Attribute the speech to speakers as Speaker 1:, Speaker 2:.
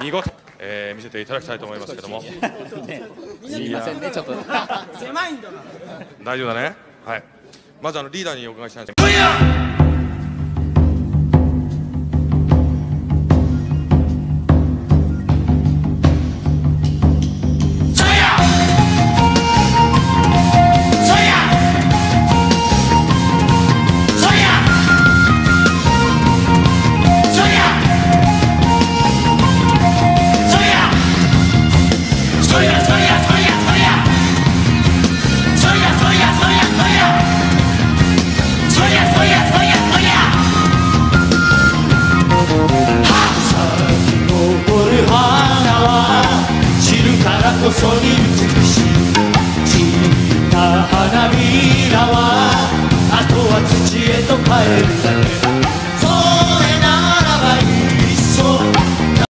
Speaker 1: 見事、えー、見せていただきたいと思いますけども。
Speaker 2: すみませんねちょっと。
Speaker 3: 狭いんだな。
Speaker 1: 大丈夫だね。はい。まずあのリーダーにお伺いしたいんです
Speaker 4: こそに美しい散った花びらはあとは土へと帰るだけ